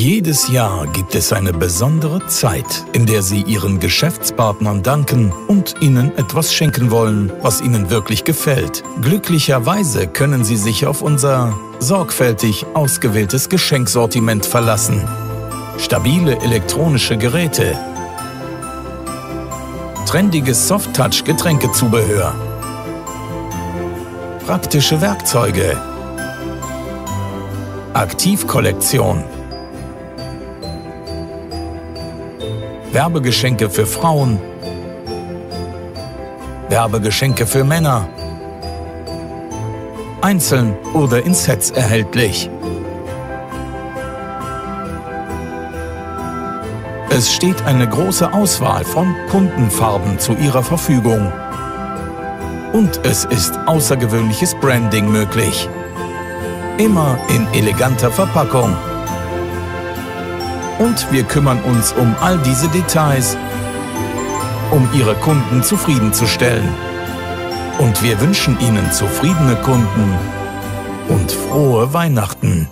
Jedes Jahr gibt es eine besondere Zeit, in der Sie Ihren Geschäftspartnern danken und ihnen etwas schenken wollen, was ihnen wirklich gefällt. Glücklicherweise können Sie sich auf unser sorgfältig ausgewähltes Geschenksortiment verlassen. Stabile elektronische Geräte, trendiges Soft-Touch-Getränkezubehör, praktische Werkzeuge, Aktivkollektion, Werbegeschenke für Frauen, Werbegeschenke für Männer, einzeln oder in Sets erhältlich. Es steht eine große Auswahl von Kundenfarben zu Ihrer Verfügung. Und es ist außergewöhnliches Branding möglich. Immer in eleganter Verpackung. Und wir kümmern uns um all diese Details, um Ihre Kunden zufriedenzustellen. Und wir wünschen Ihnen zufriedene Kunden und frohe Weihnachten.